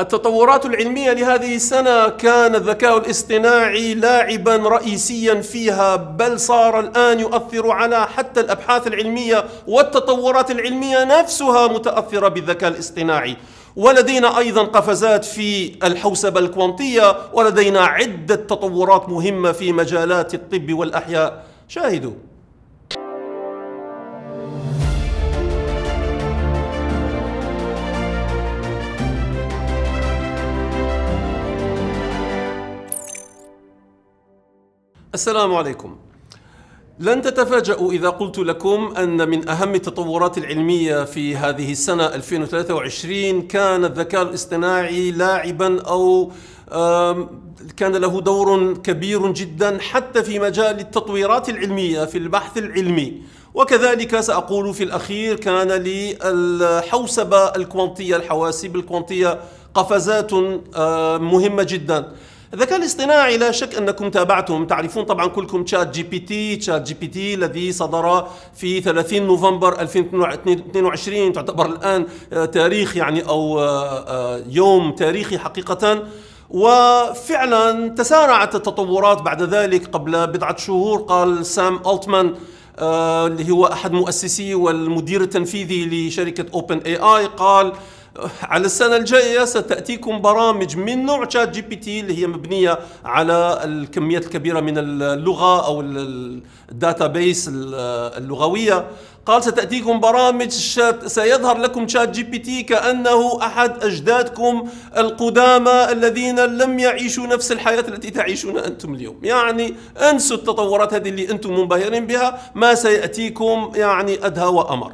التطورات العلمية لهذه السنة كان الذكاء الاصطناعي لاعبا رئيسيا فيها بل صار الآن يؤثر على حتى الأبحاث العلمية والتطورات العلمية نفسها متأثرة بالذكاء الاصطناعي. ولدينا أيضا قفزات في الحوسبة الكوانتية ولدينا عدة تطورات مهمة في مجالات الطب والأحياء. شاهدوا. السلام عليكم. لن تتفاجؤوا إذا قلت لكم أن من أهم التطورات العلمية في هذه السنة 2023 كان الذكاء الاصطناعي لاعبا أو كان له دور كبير جدا حتى في مجال التطويرات العلمية في البحث العلمي. وكذلك سأقول في الأخير كان للحوسبة الكوانتية الحواسيب الكوانتية قفزات مهمة جدا. الذكاء الاصطناعي لا شك أنكم تابعتم تعرفون طبعا كلكم تشات جي بي تي تشات جي بي تي الذي صدر في 30 نوفمبر 2022 تعتبر الآن آه، تاريخ يعني أو آه، آه، يوم تاريخي حقيقة. وفعلا تسارعت التطورات بعد ذلك قبل بضعة شهور قال سام ألتمان اللي هو أحد مؤسسي والمدير التنفيذي لشركة OpenAI قال على السنة الجاية ستأتيكم برامج من نوع ChatGPT اللي هي مبنية على الكميات الكبيرة من اللغة أو ال database اللغوية. قال ستأتيكم برامج سيظهر لكم ChatGPT كأنه أحد أجدادكم القدامى الذين لم يعيشوا نفس الحياة التي تعيشونها أنتم اليوم. يعني انسوا التطورات هذه اللي أنتم منبهرين بها. ما سيأتيكم يعني أدهى وأمر.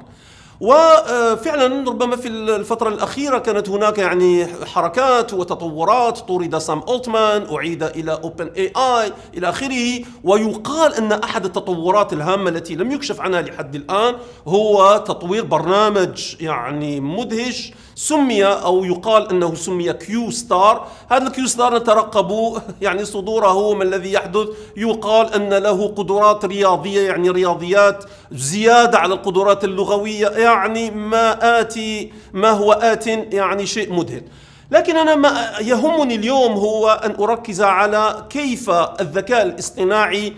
وفعلا ربما في الفترة الأخيرة كانت هناك يعني حركات وتطورات. طرد سام أولتمان أعيد إلى OpenAI إلى آخره. ويقال أن أحد التطورات الهامة التي لم يكشف عنها لحد الآن هو تطوير برنامج يعني مدهش سمي أو يقال أنه سمي Q star هذا ال Q star نترقب يعني صدوره ما الذي يحدث؟ يقال أن له قدرات رياضية يعني رياضيات زيادة على القدرات اللغوية يعني ما آتي ما هو آت يعني شيء مذهل. لكن أنا ما يهمني اليوم هو أن أركز على كيف الذكاء الاصطناعي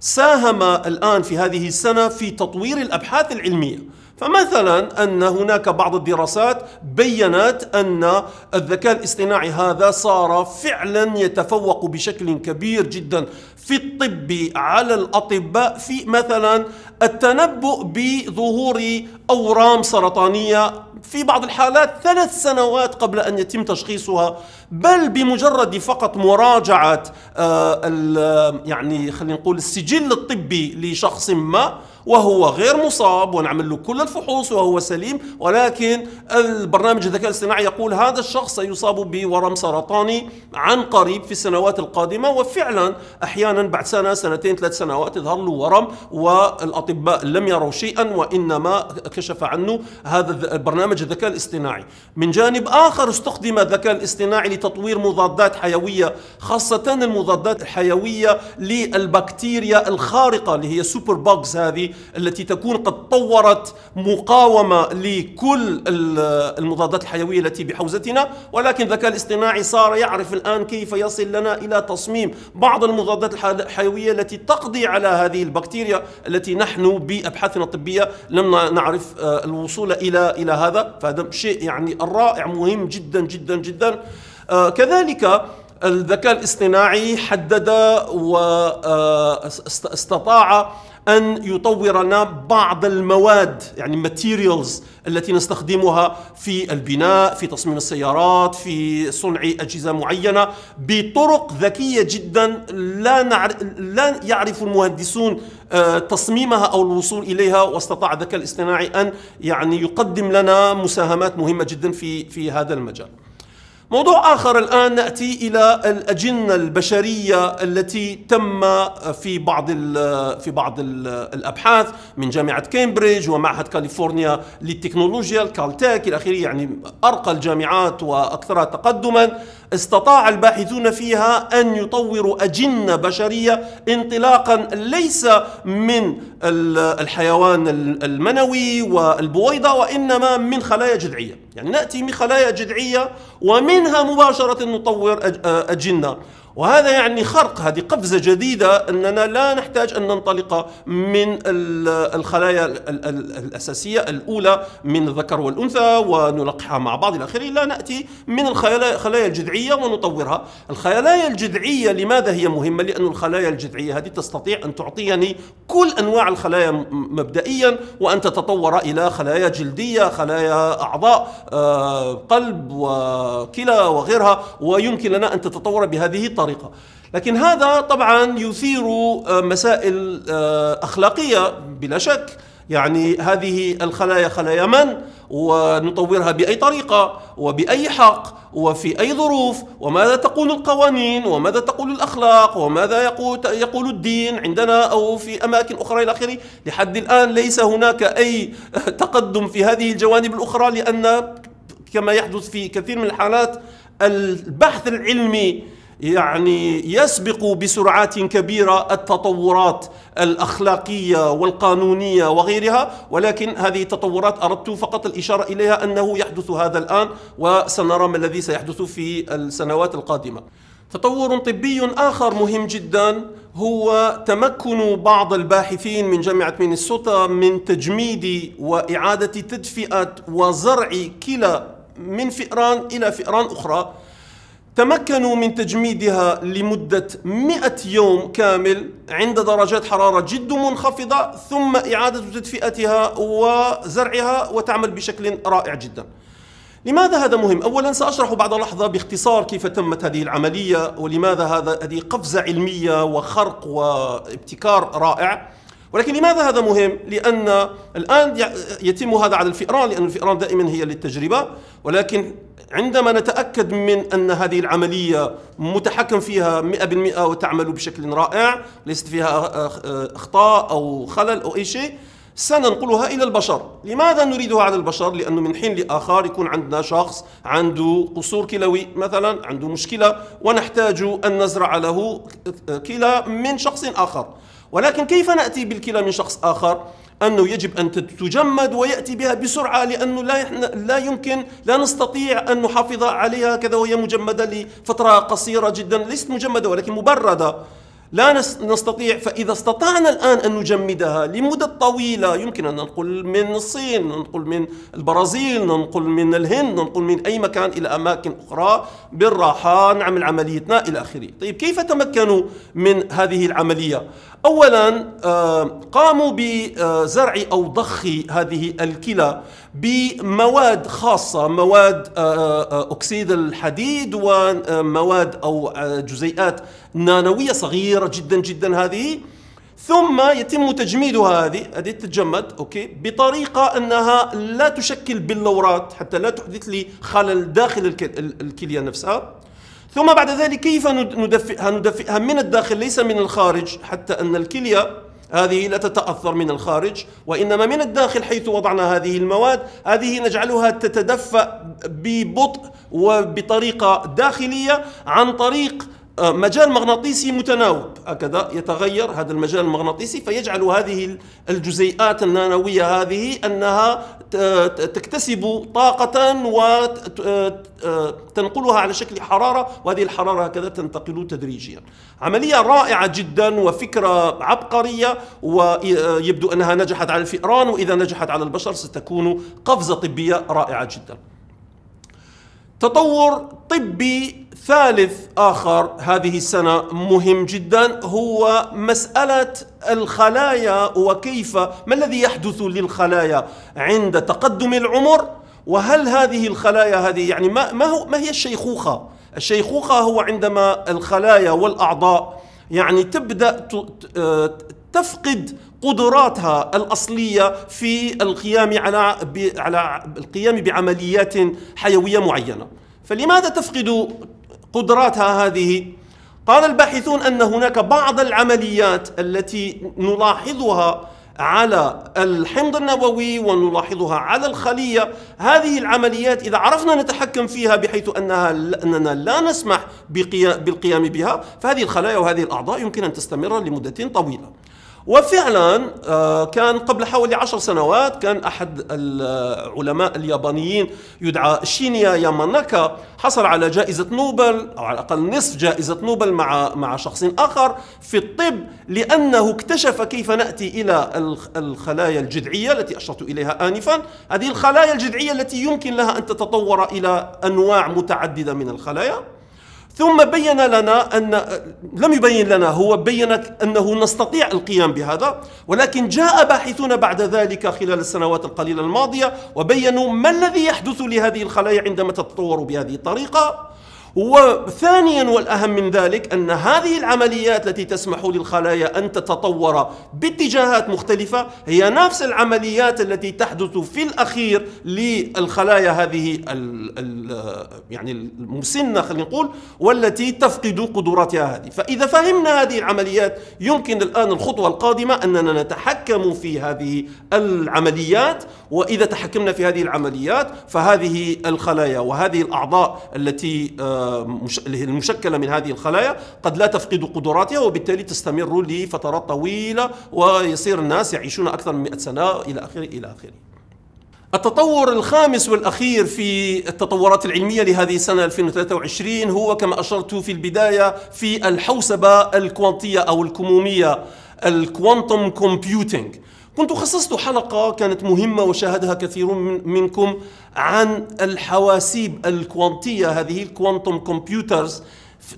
ساهم الآن في هذه السنة في تطوير الأبحاث العلمية. فمثلا أن هناك بعض الدراسات بينت أن الذكاء الاصطناعي هذا صار فعلا يتفوق بشكل كبير جدا في الطب على الاطباء في مثلا التنبؤ بظهور أورام سرطانية في بعض الحالات ثلاث سنوات قبل أن يتم تشخيصها. بل بمجرد فقط مراجعة آه، يعني خلينا نقول السجل الطبي لشخص ما وهو غير مصاب ونعمل له كل الفحوص وهو سليم. ولكن البرنامج الذكاء الاصطناعي يقول هذا الشخص سيصاب بورم سرطاني عن قريب في السنوات القادمة. وفعلا أحيانا بعد سنة سنتين ثلاث سنوات يظهر له ورم والأطباء لم يروا شيئا وإنما كشف عنه هذا البرنامج الذكاء الاصطناعي. من جانب آخر استخدم الذكاء الاصطناعي لتطوير مضادات حيوية خاصة المضادات الحيوية للبكتيريا الخارقة اللي هي superbugs هذه التي تكون قد طورت مقاومة لكل المضادات الحيوية التي بحوزتنا. ولكن الذكاء الاصطناعي صار يعرف الآن كيف يصل لنا إلى تصميم بعض المضادات الحيوية التي تقضي على هذه البكتيريا التي نحن بأبحاثنا الطبية لم نعرف آه، الوصول إلى إلى هذا. فهذا شيء يعني الرائع مهم جدا جدا جدا. كذلك الذكاء الاصطناعي حدد واستطاع آه، أن يطور لنا بعض المواد يعني materials التي نستخدمها في البناء في تصميم السيارات في صنع أجهزة معينة بطرق ذكية جدا. لا, نعرف لا يعرف المهندسون آه، تصميمها أو الوصول إليها واستطاع الذكاء الاصطناعي أن يعني يقدم لنا مساهمات مهمة جدا في في هذا المجال. موضوع آخر الآن نأتي إلى الأجنة البشرية التي تم في بعض في بعض الأبحاث من جامعة كامبريدج ومعهد كاليفورنيا للتكنولوجيا الكالتيك إلى آخره يعني أرقى الجامعات وأكثرها تقدما. استطاع الباحثون فيها أن يطوروا أجنة بشرية انطلاقا ليس من الحيوان المنوي والبويضة وإنما من خلايا جذعية. يعني نأتي من خلايا جذعية ومنها مباشرة نطور أجنة. وهذا يعني خرق هذه قفزة جديدة أننا لا نحتاج أن ننطلق من الخلايا الأساسية الأولى من الذكر والأنثى ونلقحها مع بعض إلى آخره. لا نأتي من الخلايا الجذعية ونطورها. الخلايا الجذعية لماذا هي مهمة؟ لأن الخلايا الجذعية هذه تستطيع أن تعطيني كل أنواع الخلايا مبدئيا وأن تتطور إلى خلايا جلدية خلايا أعضاء آه، قلب وكلى وغيرها. ويمكن لنا أن تتطور بهذه الطريقة الطريقة لكن هذا طبعا يثير آه، مسائل آه، أخلاقية بلا شك. يعني هذه الخلايا خلايا من؟ ونطورها بأي طريقة؟ وبأي حق؟ وفي أي ظروف؟ وماذا تقول القوانين؟ وماذا تقول الأخلاق؟ وماذا يقول, يقول الدين عندنا أو في أماكن أخرى إلى آخره؟ لحد الآن ليس هناك أي تقدم في هذه الجوانب الأخرى لأن كما يحدث في كثير من الحالات البحث العلمي يعني يسبق بسرعات كبيرة التطورات الأخلاقية والقانونية وغيرها ولكن هذه التطورات أردت فقط الإشارة إليها أنه يحدث هذا الآن وسنرى ما الذي سيحدث في السنوات القادمة. تطور طبي آخر مهم جدا هو تمكن بعض الباحثين من جامعة مينيسوتا من تجميد وإعادة تدفئة وزرع كلى من فئران إلى فئران أخرى تمكنوا من تجميدها لمدة 100 يوم كامل عند درجات حرارة جد منخفضة ثم إعادة تدفئتها وزرعها وتعمل بشكل رائع جدا لماذا هذا مهم؟ أولا سأشرح بعد لحظة باختصار كيف تمت هذه العملية ولماذا هذا هذه قفزة علمية وخرق وابتكار رائع ولكن لماذا هذا مهم؟ لأن الآن يتم هذا على الفئران لأن الفئران دائما هي للتجربة ولكن عندما نتأكد من أن هذه العملية متحكم فيها 100% وتعمل بشكل رائع ليست فيها أخطاء أو خلل أو أي شيء سننقلها إلى البشر لماذا نريدها على البشر؟ لأنه من حين لآخر يكون عندنا شخص عنده قصور كلوي مثلا عنده مشكلة ونحتاج أن نزرع له كلى من شخص آخر ولكن كيف نأتي بالكلى من شخص آخر؟ أنه يجب أن تجمد ويأتي بها بسرعة لأنه لا لا يمكن لا نستطيع أن نحافظ عليها كذا وهي مجمدة لفترة قصيرة جدا ليست مجمدة ولكن مبردة. لا نستطيع فإذا استطعنا الآن أن نجمدها لمدة طويلة يمكن أن ننقل من الصين ننقل من البرازيل ننقل من الهند ننقل من أي مكان إلى أماكن أخرى بالراحة نعمل عمليتنا إلى آخره. طيب كيف تمكنوا من هذه العملية؟ اولا آه، قاموا بزرع أو ضخ هذه الكلى بمواد خاصة مواد آه، آه، أكسيد الحديد ومواد أو جزيئات نانوية صغيرة جدا جدا هذه. ثم يتم تجميدها هذه هذه تتجمد okay بطريقة أنها لا تشكل بلورات حتى لا تحدث لي خلل داخل الكلية نفسها. ثم بعد ذلك كيف ندفئها ندفئها من الداخل؟ ليس من الخارج حتى أن الكلية هذه لا تتأثر من الخارج وإنما من الداخل حيث وضعنا هذه المواد. هذه نجعلها تتدفأ ببطء وبطريقة داخلية عن طريق مجال مغناطيسي متناوب. هكذا يتغير هذا المجال المغناطيسي فيجعل هذه الجزيئات النانوية هذه أنها تكتسب طاقة وتنقلها على شكل حرارة وهذه الحرارة هكذا تنتقل تدريجيا. عملية رائعة جدا وفكرة عبقرية ويبدو أنها نجحت على الفئران وإذا نجحت على البشر ستكون قفزة طبية رائعة جدا. تطور طبي ثالث آخر هذه السنة مهم جدا هو مسألة الخلايا وكيف ما الذي يحدث للخلايا عند تقدم العمر وهل هذه الخلايا هذه يعني ما ما هو ما هي الشيخوخة؟ الشيخوخة هو عندما الخلايا والأعضاء يعني تبدأ تفقد قدراتها الأصلية في القيام على على القيام بعمليات حيوية معينة. فلماذا تفقد قدراتها هذه؟ قال الباحثون أن هناك بعض العمليات التي نلاحظها على الحمض النووي ونلاحظها على الخلية. هذه العمليات إذا عرفنا نتحكم فيها بحيث أنها أننا لا نسمح بالقيام بها فهذه الخلايا وهذه الأعضاء يمكن أن تستمر لمدة طويلة. وفعلا آه، كان قبل حوالي عشر سنوات كان أحد العلماء اليابانيين يدعى شينيا ياماناكا. حصل على جائزة نوبل أو على الأقل نصف جائزة نوبل مع مع شخص آخر في الطب لأنه اكتشف كيف نأتي إلى الخلايا الجذعية التي أشرت إليها آنفا. هذه الخلايا الجذعية التي يمكن لها أن تتطور إلى أنواع متعددة من الخلايا. ثم بين لنا أن لم يبين لنا هو بين أنه نستطيع القيام بهذا ولكن جاء باحثون بعد ذلك خلال السنوات القليلة الماضية وبينوا ما الذي يحدث لهذه الخلايا عندما تتطور بهذه الطريقة. وثانيا والأهم من ذلك أن هذه العمليات التي تسمح للخلايا أن تتطور باتجاهات مختلفة هي نفس العمليات التي تحدث في الأخير للخلايا هذه ال ال يعني المسنة خلينا نقول والتي تفقد قدراتها هذه، فإذا فهمنا هذه العمليات يمكن الآن الخطوة القادمة أننا نتحكم في هذه العمليات وإذا تحكمنا في هذه العمليات فهذه الخلايا وهذه الأعضاء التي المشكلة من هذه الخلايا قد لا تفقد قدراتها وبالتالي تستمر لفترات طويلة ويصير الناس يعيشون أكثر من 100 سنة إلى آخره إلى آخره. التطور الخامس والأخير في التطورات العلمية لهذه السنة 2023 هو كما أشرت في البداية في الحوسبة الكوانتية أو الكمومية الكوانتم كومبيوتينج كنت خصصت حلقة كانت مهمة وشاهدها كثير من منكم عن الحواسيب الكوانتية هذه الكوانتم كمبيوترز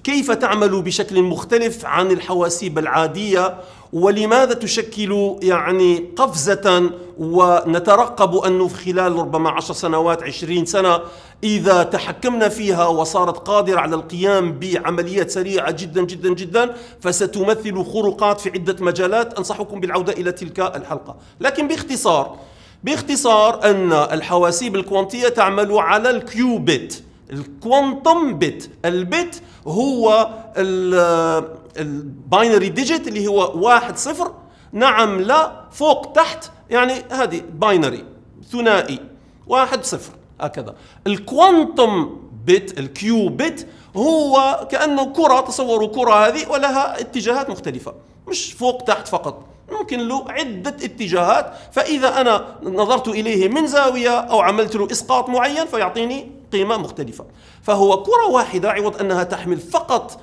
كيف تعمل بشكل مختلف عن الحواسيب العادية ولماذا تشكل يعني قفزة ونترقب أنه خلال ربما عشر سنوات عشرين سنة إذا تحكمنا فيها وصارت قادرة على القيام بعمليات سريعة جدا جدا جدا فستمثل خروقات في عدة مجالات. أنصحكم بالعودة إلى تلك الحلقة. لكن باختصار باختصار أن الحواسيب الكوانتية تعمل على الكيوبيت الكوانتم بت البت هو الباينري ديجيت اللي هو واحد صفر نعم لا فوق تحت يعني هذه binary ثنائي واحد صفر هكذا. ال quantum bit ال qubit هو كأنه كرة تصوروا كرة هذه ولها اتجاهات مختلفة. مش فوق تحت فقط. ممكن له عدة اتجاهات. فإذا أنا نظرت إليه من زاوية أو عملت له إسقاط معين فيعطيني قيمة مختلفة. فهو كرة واحدة عوض أنها تحمل فقط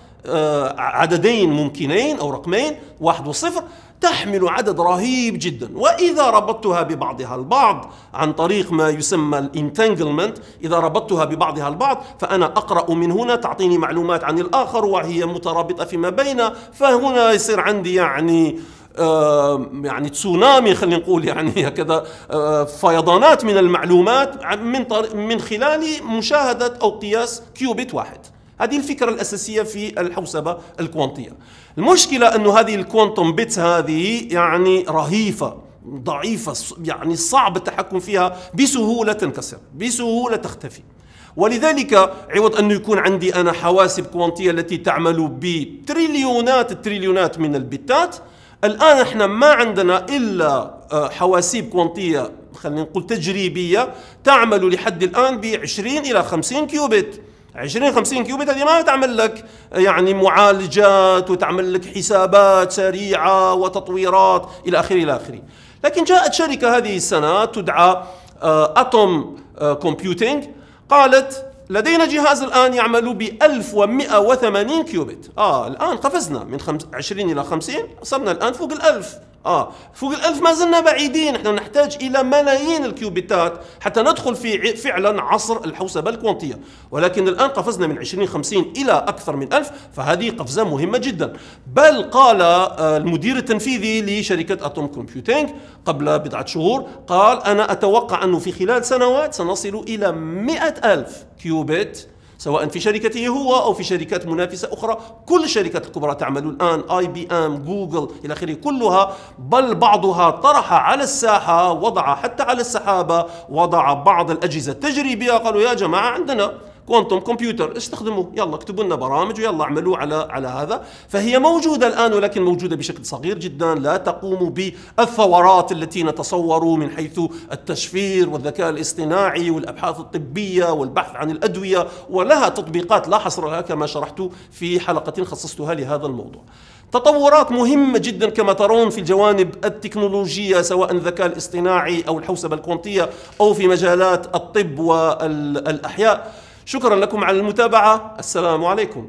عددين ممكنين أو رقمين واحد وصفر تحمل عدد رهيب جدا. وإذا ربطتها ببعضها البعض عن طريق ما يسمى الانتنجلمنت إذا ربطتها ببعضها البعض فأنا أقرأ من هنا تعطيني معلومات عن الآخر وهي مترابطة فيما بين فهنا يصير عندي يعني يعني تسونامي خلينا نقول يعني هكذا فيضانات من المعلومات من من خلال مشاهدة أو قياس qubit واحد. هذه الفكرة الأساسية في الحوسبة الكوانتية. المشكلة أنه هذه ال quantum bits هذه يعني رهيفة ضعيفة يعني صعب التحكم فيها بسهولة تنكسر بسهولة تختفي. ولذلك عوض أنه يكون عندي أنا حواسب كوانتية التي تعمل بتريليونات التريليونات من البتات. الآن إحنا ما عندنا إلا آه، حواسيب كوانتية خلينا نقول تجريبية تعمل لحد الآن ب 20 إلى 50 qubit 20 50 qubit هذه ما تعمل لك يعني معالجات وتعمل لك حسابات سريعة وتطويرات إلى آخره إلى آخره. لكن جاءت شركة هذه السنة تدعى آه، Atom Computing آه، قالت لدينا جهاز الآن يعمل ب 1180 qubit. آه الآن قفزنا من 20 إلى 50 صرنا الآن فوق ال 1000 آه. فوق الألف ما زلنا بعيدين. نحن نحتاج إلى ملايين الكيوبيتات حتى ندخل في فعلا عصر الحوسبة الكوانتية. ولكن الآن قفزنا من 20 50 إلى أكثر من ألف فهذه قفزة مهمة جدا. بل قال آه، المدير التنفيذي لشركة Atom Computing قبل بضعة شهور قال أنا أتوقع أنه في خلال سنوات سنصل إلى 100 ألف qubit سواء في شركته هو أو في شركات منافسة أخرى. كل الشركات الكبرى تعمل الآن IBM جوجل إلى آخره كلها. بل بعضها طرح على الساحة وضع حتى على السحابة وضع بعض الأجهزة. التجريبيه قالوا يا جماعة عندنا. quantum computer استخدموا يلا اكتبوا لنا برامج ويلا اعملوا على على هذا. فهي موجودة الآن ولكن موجودة بشكل صغير جدا. لا تقوم بالثورات التي نتصور من حيث التشفير والذكاء الاصطناعي والأبحاث الطبية والبحث عن الأدوية ولها تطبيقات لا حصر لها كما شرحت في حلقة خصصتها لهذا الموضوع. تطورات مهمة جدا كما ترون في الجوانب التكنولوجية سواء الذكاء الاصطناعي أو الحوسبة الكوانتية أو في مجالات الطب والأحياء. شكرا لكم على المتابعة. السلام عليكم.